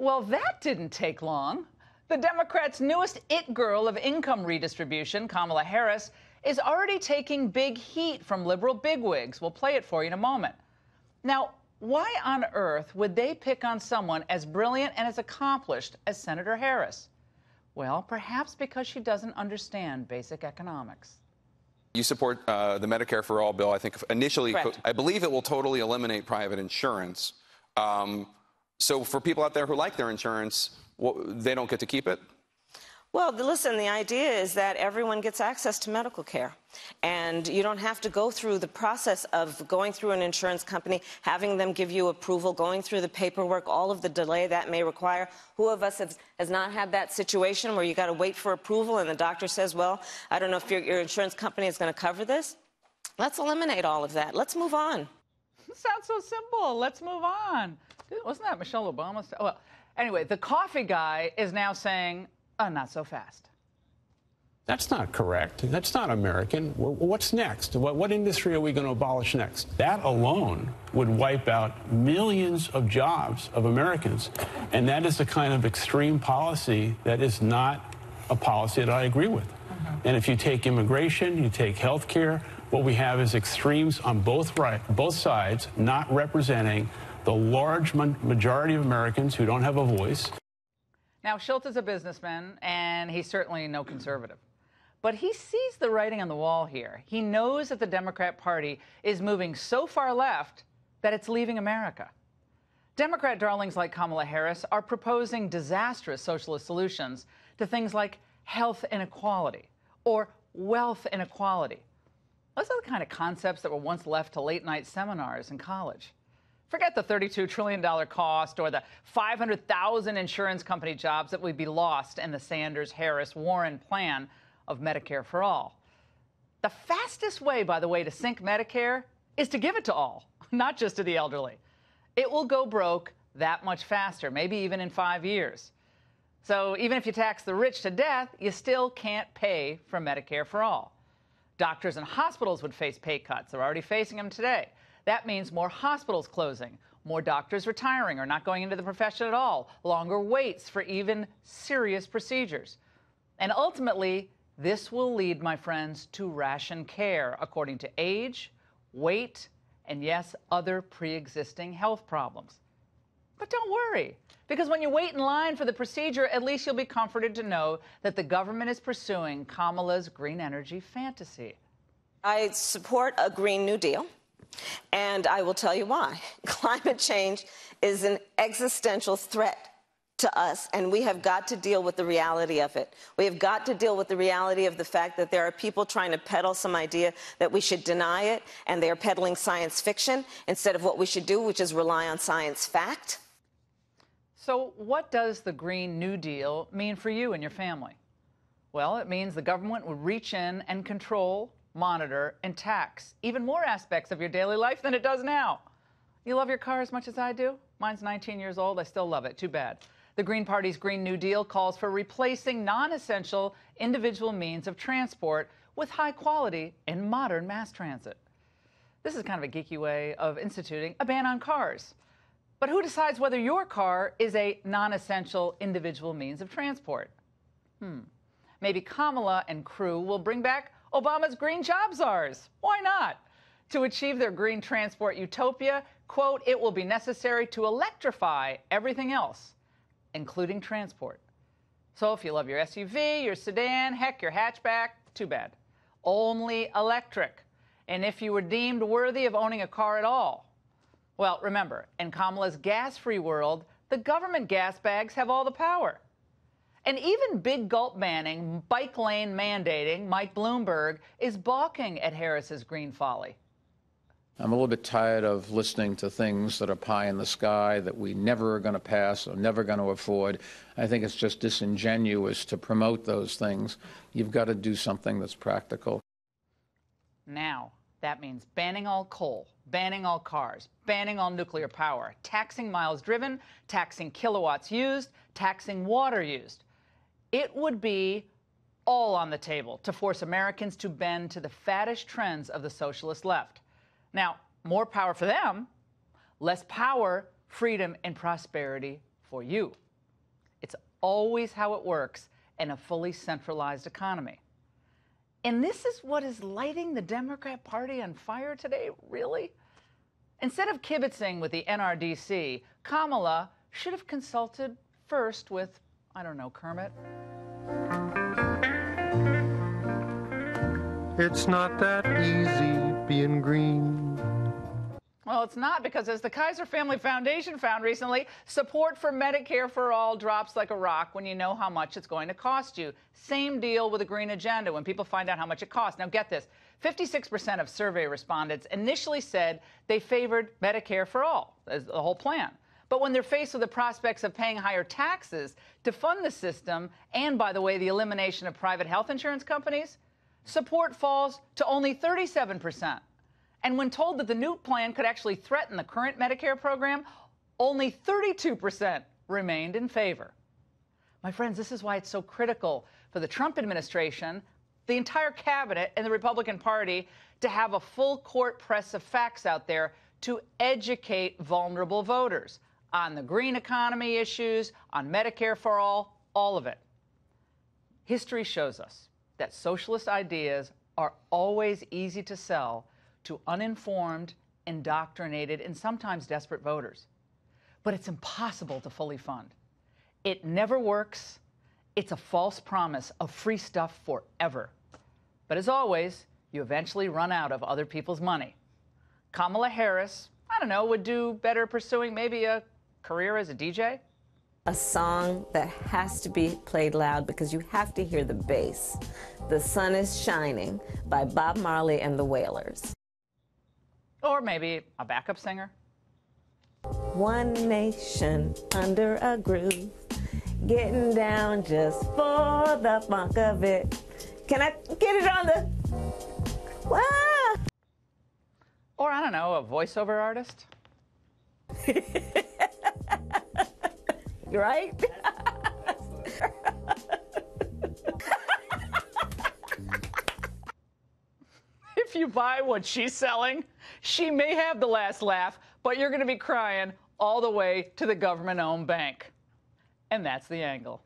Well, that didn't take long. The Democrats' newest it girl of income redistribution, Kamala Harris, is already taking big heat from liberal bigwigs. We'll play it for you in a moment. Now, why on earth would they pick on someone as brilliant and as accomplished as Senator Harris? Well, perhaps because she doesn't understand basic economics. You support uh, the Medicare for All bill. I think initially, Correct. I believe it will totally eliminate private insurance. Um, so for people out there who like their insurance, well, they don't get to keep it. Well, listen, the idea is that everyone gets access to medical care. And you don't have to go through the process of going through an insurance company, having them give you approval, going through the paperwork, all of the delay that may require. Who of us has, has not had that situation where you got to wait for approval and the doctor says, well, I don't know if your, your insurance company is going to cover this? Let's eliminate all of that. Let's move on. Sounds so simple. Let's move on. Wasn't that Michelle Obama? Well, anyway, the coffee guy is now saying, oh, not so fast. That's not correct. That's not American. What's next? What, what, industry are we going to abolish next? That alone would wipe out millions of jobs of Americans. And that is the kind of extreme policy that is not a policy that I agree with. Mm-hmm. And if you take immigration, you take health care, what we have is extremes on both, right, both sides, not representing the large majority of Americans who don't have a voice. Now, Schultz is a businessman, and he's certainly no conservative. But he sees the writing on the wall here. He knows that the Democrat Party is moving so far left that it's leaving America. Democrat darlings like Kamala Harris are proposing disastrous socialist solutions to things like health inequality or wealth inequality. Those are the kind of concepts that were once left to late night seminars in college. Forget the $32 trillion cost or the 500,000 insurance company jobs that would be lost in the Sanders Harris Warren plan of Medicare for all. The fastest way, by the way, to sink Medicare is to give it to all, not just to the elderly. It will go broke that much faster, maybe even in five years. So even if you tax the rich to death, you still can't pay for Medicare for all. Doctors and hospitals would face pay cuts. They're already facing them today. That means more hospitals closing, more doctors retiring or not going into the profession at all, longer waits for even serious procedures. And ultimately, this will lead, my friends, to ration care according to age, weight, and yes, other pre existing health problems. But don't worry, because when you wait in line for the procedure, at least you'll be comforted to know that the government is pursuing Kamala's green energy fantasy. I support a Green New Deal. And I will tell you why. Climate change is an existential threat to us, and we have got to deal with the reality of it. We have got to deal with the reality of the fact that there are people trying to peddle some idea that we should deny it, and they are peddling science fiction instead of what we should do, which is rely on science fact. So, what does the Green New Deal mean for you and your family? Well, it means the government would reach in and control monitor, and tax even more aspects of your daily life than it does now. You love your car as much as I do? Mine's 19 years old. I still love it. Too bad. The Green Party's Green New Deal calls for replacing non essential individual means of transport with high quality and modern mass transit. This is kind of a geeky way of instituting a ban on cars. But who decides whether your car is a non essential individual means of transport? Hmm. Maybe Kamala and crew will bring back Obama's green job czars. Why not? To achieve their green transport utopia, quote, it will be necessary to electrify everything else, including transport. So if you love your SUV, your sedan, heck, your hatchback, too bad. Only electric. And if you were deemed worthy of owning a car at all, well, remember, in Kamala's gas free world, the government gas bags have all the power. And even big gulp banning, bike lane mandating, Mike Bloomberg is balking at Harris's green folly. I'm a little bit tired of listening to things that are pie in the sky that we never are going to pass or never going to afford. I think it's just disingenuous to promote those things. You've got to do something that's practical. Now, that means banning all coal, banning all cars, banning all nuclear power, taxing miles driven, taxing kilowatts used, taxing water used. It would be all on the table to force Americans to bend to the faddish trends of the socialist left. Now, more power for them, less power, freedom, and prosperity for you. It's always how it works in a fully centralized economy. And this is what is lighting the Democrat Party on fire today, really? Instead of kibitzing with the NRDC, Kamala should have consulted first with, I don't know, Kermit. It's not that easy being green. Well, it's not because, as the Kaiser Family Foundation found recently, support for Medicare for all drops like a rock when you know how much it's going to cost you. Same deal with the Green Agenda when people find out how much it costs. Now, get this 56% of survey respondents initially said they favored Medicare for all as the whole plan. But when they're faced with the prospects of paying higher taxes to fund the system, and by the way, the elimination of private health insurance companies, support falls to only 37%. And when told that the new plan could actually threaten the current Medicare program, only 32% remained in favor. My friends, this is why it's so critical for the Trump administration, the entire cabinet, and the Republican Party to have a full court press of facts out there to educate vulnerable voters on the green economy issues, on Medicare for all, all of it. History shows us that socialist ideas are always easy to sell to uninformed, indoctrinated, and sometimes desperate voters. But it's impossible to fully fund. It never works. It's a false promise of free stuff forever. But as always, you eventually run out of other people's money. Kamala Harris, I don't know, would do better pursuing maybe a career as a DJ a song that has to be played loud because you have to hear the bass. The Sun is Shining by Bob Marley and the Wailers. Or maybe a backup singer. One nation under a groove, getting down just for the funk of it. Can I get it on the. Ah! Or I don't know, a voiceover artist? right? if you buy what she's selling, she may have the last laugh, but you're going to be crying all the way to the government owned bank. And that's the angle.